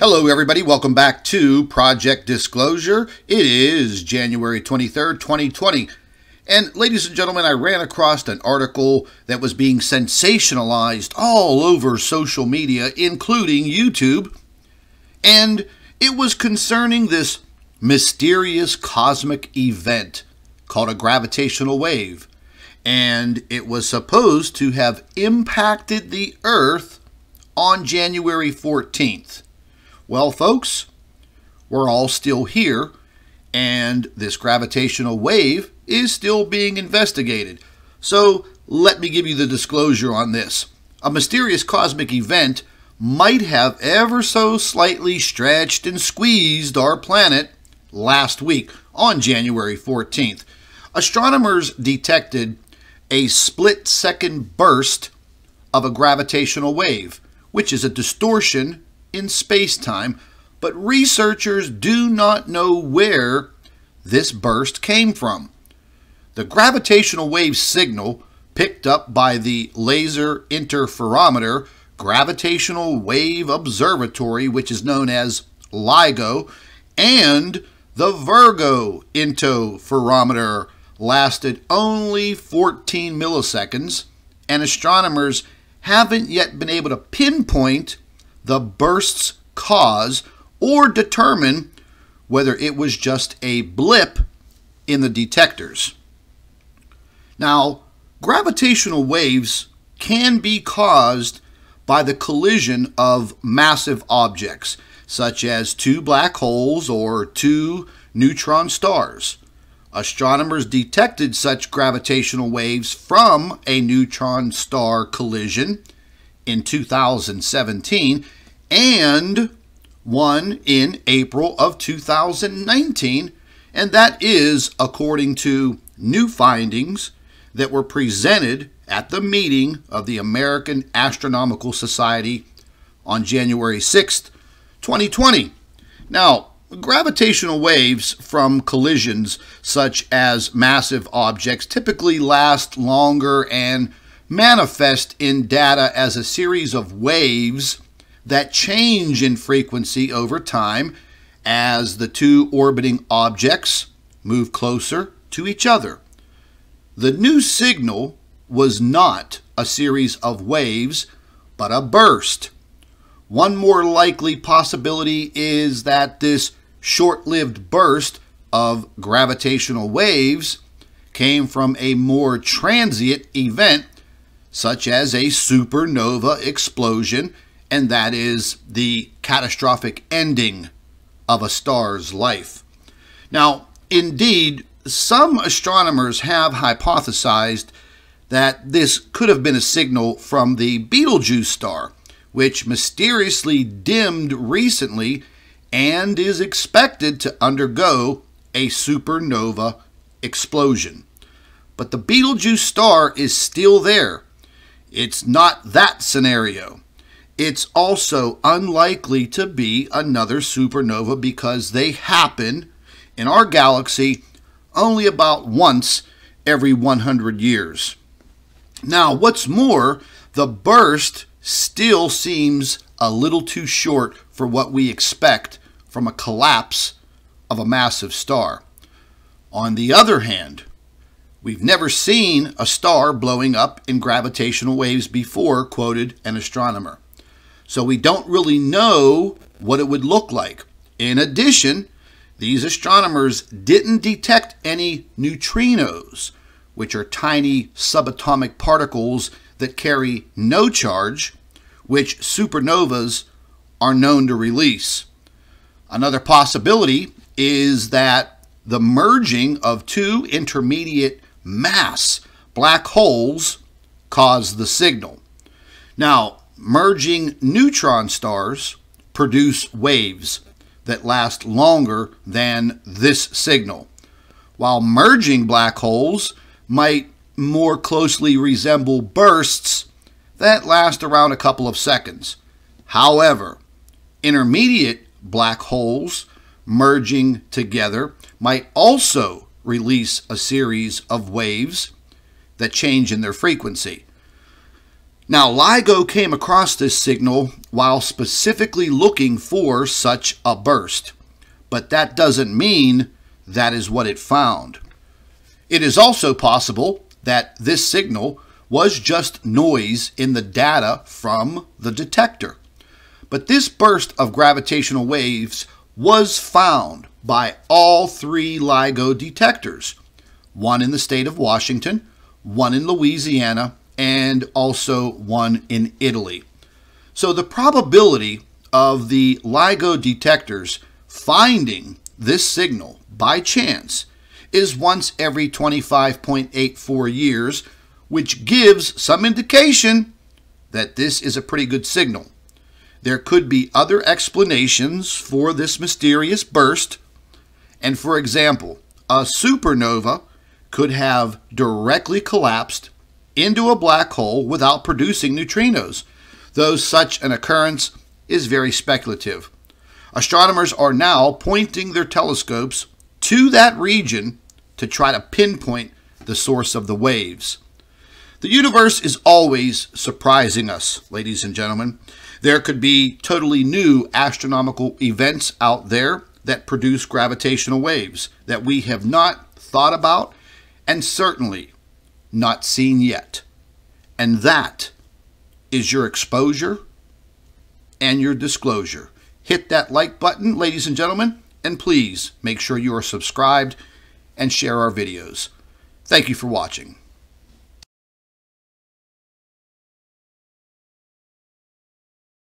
Hello, everybody. Welcome back to Project Disclosure. It is January 23rd, 2020. And, ladies and gentlemen, I ran across an article that was being sensationalized all over social media, including YouTube. And it was concerning this mysterious cosmic event called a gravitational wave. And it was supposed to have impacted the Earth on January 14th. Well, folks, we're all still here, and this gravitational wave is still being investigated. So let me give you the disclosure on this. A mysterious cosmic event might have ever so slightly stretched and squeezed our planet last week on January 14th. Astronomers detected a split second burst of a gravitational wave, which is a distortion in space time, but researchers do not know where this burst came from. The gravitational wave signal picked up by the Laser Interferometer Gravitational Wave Observatory, which is known as LIGO, and the Virgo Interferometer lasted only 14 milliseconds, and astronomers haven't yet been able to pinpoint the burst's cause or determine whether it was just a blip in the detectors. Now, gravitational waves can be caused by the collision of massive objects, such as two black holes or two neutron stars. Astronomers detected such gravitational waves from a neutron star collision in 2017 and one in April of 2019, and that is according to new findings that were presented at the meeting of the American Astronomical Society on January 6th, 2020. Now, gravitational waves from collisions such as massive objects typically last longer and manifest in data as a series of waves that change in frequency over time as the two orbiting objects move closer to each other. The new signal was not a series of waves, but a burst. One more likely possibility is that this short lived burst of gravitational waves came from a more transient event such as a supernova explosion, and that is the catastrophic ending of a star's life. Now, indeed, some astronomers have hypothesized that this could have been a signal from the Betelgeuse star, which mysteriously dimmed recently and is expected to undergo a supernova explosion. But the Betelgeuse star is still there it's not that scenario. It's also unlikely to be another supernova because they happen in our galaxy only about once every 100 years. Now, what's more, the burst still seems a little too short for what we expect from a collapse of a massive star. On the other hand, We've never seen a star blowing up in gravitational waves before, quoted an astronomer. So we don't really know what it would look like. In addition, these astronomers didn't detect any neutrinos, which are tiny subatomic particles that carry no charge, which supernovas are known to release. Another possibility is that the merging of two intermediate mass black holes cause the signal. Now, merging neutron stars produce waves that last longer than this signal, while merging black holes might more closely resemble bursts that last around a couple of seconds. However, intermediate black holes merging together might also release a series of waves that change in their frequency. Now, LIGO came across this signal while specifically looking for such a burst, but that doesn't mean that is what it found. It is also possible that this signal was just noise in the data from the detector. But this burst of gravitational waves was found by all three LIGO detectors, one in the state of Washington, one in Louisiana, and also one in Italy. So the probability of the LIGO detectors finding this signal by chance is once every 25.84 years, which gives some indication that this is a pretty good signal. There could be other explanations for this mysterious burst, and for example, a supernova could have directly collapsed into a black hole without producing neutrinos, though such an occurrence is very speculative. Astronomers are now pointing their telescopes to that region to try to pinpoint the source of the waves. The universe is always surprising us, ladies and gentlemen. There could be totally new astronomical events out there that produce gravitational waves that we have not thought about and certainly not seen yet. And that is your exposure and your disclosure. Hit that like button, ladies and gentlemen, and please make sure you are subscribed and share our videos. Thank you for watching.